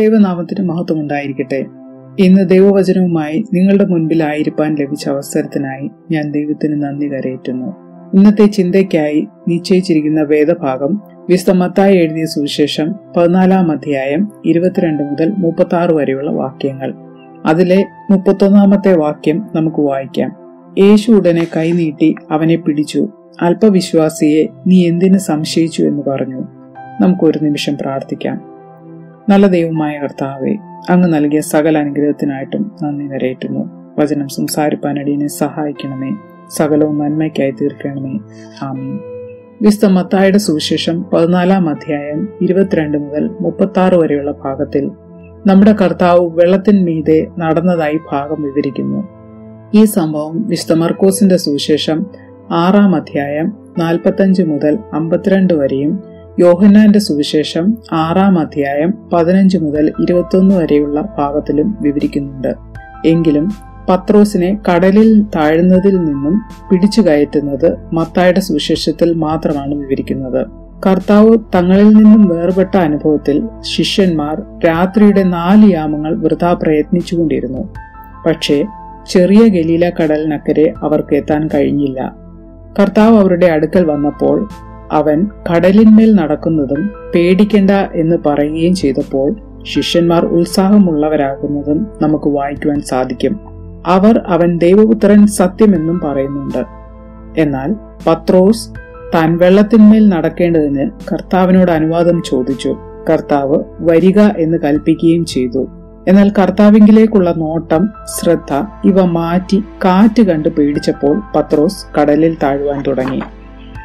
ദൈവനാമത്തിന് മഹത്വം ഉണ്ടായിരിക്കട്ടെ ഇന്ന് ദൈവവചനവുമായി നിങ്ങളുടെ മുൻപിലായിരിക്കാൻ ലഭിച്ച അവസരത്തിനായി ഞാൻ ദൈവത്തിന് നന്ദി കരയേറ്റുന്നു. ഇന്നത്തെ ചിന്തയ്ക്കായി നിശ്ചയിച്ചിരിക്കുന്ന വേദഭാഗം വിസ്തമത്തായി മത്തായി എഴുതിയ സുവിശേഷം പതിനാലാം അധ്യായം ഇരുപത്തിരണ്ട് മുതൽ മുപ്പത്തി ആറ് വരെയുള്ള വാക്യങ്ങൾ. അതിലെ മുപ്പത്തൊന്നാമത്തെ വാക്യം നമുക്ക് വായിക്കാം. യേശു ഉടനെ കൈനീട്ടി അവനെ പിടിച്ചു. അല്പവിശ്വാസിയെ നീ എന്തിനു സംശയിച്ചു എന്ന് പറഞ്ഞു. നമുക്കൊരു നിമിഷം പ്രാർത്ഥിക്കാം. നല്ല ദൈവമായ കർത്താവെ അങ്ങ് നൽകിയ സകല അനുഗ്രഹത്തിനായിട്ടും നന്ദി നിറയേറ്റുന്നു. വചനം സംസാരിപ്പാൻ അടിയനെ സഹായിക്കണമേ. സകലവും നന്മയ്ക്കായി തീർക്കണമേ. ആമീൻ. വിസ്ത മത്തായുടെ സുവിശേഷം പതിനാലാം അധ്യായം ഇരുപത്തിരണ്ട് മുതൽ മുപ്പത്തി വരെയുള്ള ഭാഗത്തിൽ നമ്മുടെ കർത്താവ് വെള്ളത്തിന്മീതെ നടന്നതായി ഭാഗം വിവരിക്കുന്നു. ഈ സംഭവം വിശുദ്ധ മർക്കോസിന്റെ സുവിശേഷം ആറാം അധ്യായം നാൽപ്പത്തഞ്ച് മുതൽ അമ്പത്തിരണ്ട് വരെയും യോഹന്നാന്റെ സുവിശേഷം ആറാം അധ്യായം പതിനഞ്ച് മുതൽ ഇരുപത്തൊന്ന് വരെയുള്ള ഭാഗത്തിലും വിവരിക്കുന്നുണ്ട്. എങ്കിലും പത്രോസിനെ കടലിൽ താഴുന്നതിൽ നിന്നും പിടിച്ചു കയറ്റുന്നത് മത്തായുടെ സുവിശേഷത്തിൽ മാത്രമാണ് വിവരിക്കുന്നത്. കർത്താവ് തങ്ങളിൽ നിന്നും വേർപെട്ട അനുഭവത്തിൽ ശിഷ്യന്മാർ രാത്രിയുടെ നാല് യാമങ്ങൾ വൃഥാ പ്രയത്നിച്ചുകൊണ്ടിരുന്നു. പക്ഷേ ചെറിയ ഗലീല കടലിനക്കരെ അവർക്ക് എത്താൻ കഴിഞ്ഞില്ല. കർത്താവ് അവരുടെ അടുക്കൽ വന്നപ്പോൾ അവൻ കടലിന്മേൽ നടക്കുന്നതും പേടിക്കണ്ട എന്ന് പറയുകയും ചെയ്തപ്പോൾ ശിഷ്യന്മാർ ഉത്സാഹമുള്ളവരാകുന്നതും നമുക്ക് വായിക്കുവാൻ സാധിക്കും. അവർ അവൻ ദൈവപുത്രൻ സത്യമെന്നും പറയുന്നുണ്ട്. എന്നാൽ പത്രോസ് താൻ വെള്ളത്തിന്മേൽ നടക്കേണ്ടതിന് കർത്താവിനോട് അനുവാദം ചോദിച്ചു. കർത്താവ് വരിക എന്ന് കൽപ്പിക്കുകയും ചെയ്തു. എന്നാൽ കർത്താവിങ്കിലേക്കുള്ള നോട്ടം ശ്രദ്ധ ഇവ മാറ്റി കാറ്റ് കണ്ട് പേടിച്ചപ്പോൾ പത്രോസ് കടലിൽ താഴുവാൻ തുടങ്ങി.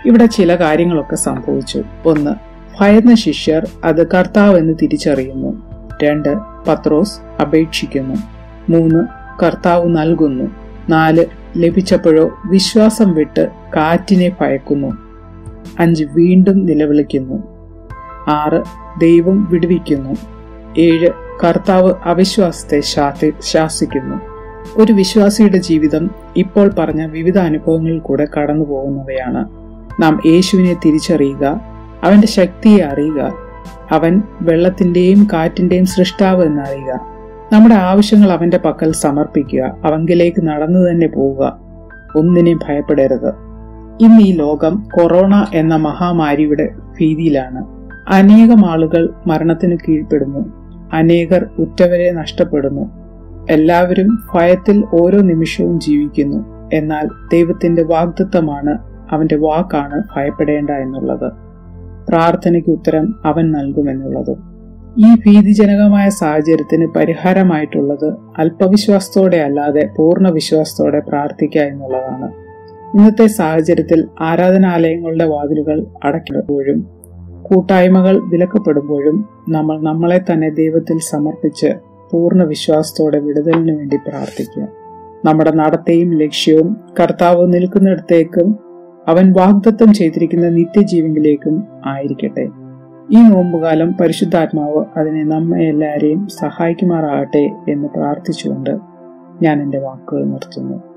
ഇവിടെ ചില കാര്യങ്ങളൊക്കെ സംഭവിച്ചു. ഒന്ന് ഭയന്ന ശിഷ്യർ അത് കർത്താവ് എന്ന് തിരിച്ചറിയുന്നു. രണ്ട് പത്രോസ് അപേക്ഷിക്കുന്നു. മൂന്ന് കർത്താവ് നൽകുന്നു. നാല് ലഭിച്ചപ്പോഴോ വിശ്വാസം വിട്ട് കാറ്റിനെ ഭയക്കുന്നു. അഞ്ച് വീണ്ടും നിലവിളിക്കുന്നു. ആറ് ദൈവം വിടുവിക്കുന്നു. ഏഴ് കർത്താവ് അവിശ്വാസത്തെ ശാസിക്കുന്നു. ഒരു വിശ്വാസിയുടെ ജീവിതം ഇപ്പോൾ പറഞ്ഞ വിവിധ അനുഭവങ്ങളിൽ കൂടെ കടന്നു പോകുന്നവയാണ് നാം യേശുവിനെ തിരിച്ചറിയുക അവന്റെ ശക്തിയെ അറിയുക അവൻ വെള്ളത്തിന്റെയും കാറ്റിന്റെയും സൃഷ്ടാവ് എന്നറിയുക. നമ്മുടെ ആവശ്യങ്ങൾ അവന്റെ പക്കൽ സമർപ്പിക്കുക അവങ്കിലേക്ക് നടന്നു തന്നെ പോവുക. ഒന്നിനെയും ഭയപ്പെടരുത്. ഇന്ന് ഈ ലോകം കൊറോണ എന്ന മഹാമാരിയുടെ ഭീതിയിലാണ്. അനേകം ആളുകൾ മരണത്തിന് കീഴ്പ്പെടുന്നു. അനേകർ ഉറ്റവരെ നഷ്ടപ്പെടുന്നു. എല്ലാവരും ഭയത്തിൽ ഓരോ നിമിഷവും ജീവിക്കുന്നു. എന്നാൽ ദൈവത്തിന്റെ വാഗ്ദത്വമാണ് അവന്റെ വാക്കാണ് ഭയപ്പെടേണ്ട എന്നുള്ളത്. പ്രാർത്ഥനയ്ക്ക് ഉത്തരം അവൻ നൽകുമെന്നുള്ളതും. ഈ ഭീതിജനകമായ സാഹചര്യത്തിന് പരിഹാരമായിട്ടുള്ളത് അല്പവിശ്വാസത്തോടെ അല്ലാതെ പൂർണ വിശ്വാസത്തോടെ പ്രാർത്ഥിക്കുക എന്നുള്ളതാണ്. ഇന്നത്തെ സാഹചര്യത്തിൽ ആരാധനാലയങ്ങളുടെ വാതിലുകൾ അടയ്ക്കുമ്പോഴും കൂട്ടായ്മകൾ വിലക്കപ്പെടുമ്പോഴും നമ്മൾ നമ്മളെ തന്നെ ദൈവത്തിൽ സമർപ്പിച്ച് പൂർണ വിശ്വാസത്തോടെ വിടുതലിനു വേണ്ടി പ്രാർത്ഥിക്കുക. നമ്മുടെ നടത്തെയും ലക്ഷ്യവും കർത്താവ് നിൽക്കുന്നിടത്തേക്കും അവൻ വാഗ്ദത്തം ചെയ്തിരിക്കുന്ന നിത്യജീവനിലേക്കും ആയിരിക്കട്ടെ. ഈ നോമ്പുകാലം പരിശുദ്ധാത്മാവ് അതിനെ നമ്മെ എല്ലാവരെയും സഹായിക്കുമാറാകട്ടെ എന്ന് പ്രാർത്ഥിച്ചുകൊണ്ട് ഞാൻ എന്റെ വാക്കുകൾ നിർത്തുന്നു.